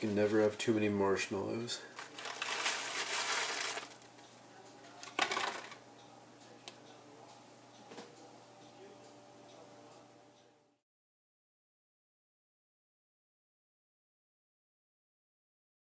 You can never have too many marshmallows.